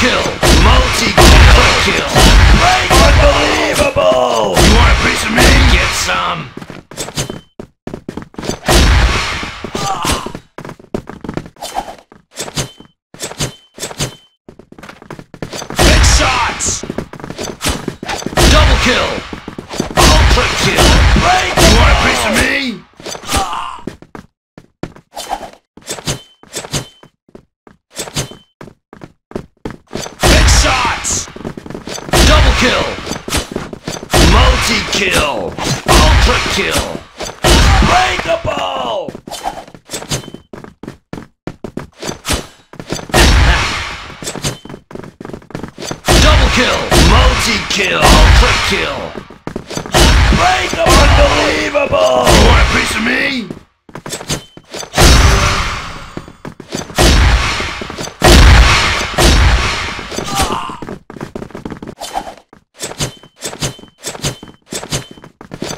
kill. Multi kill. Like unbelievable. You want a piece of me? Get some. Big shots. Double kill. Ultra kill. Break Kill! Multi-kill! Ultra kill! Breakable! Double kill! Multi-kill! Ultra kill! Breakable! Unbelievable! You want a piece of me?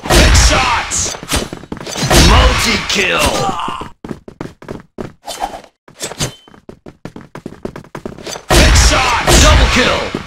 Headshots! Headshot! Double kill!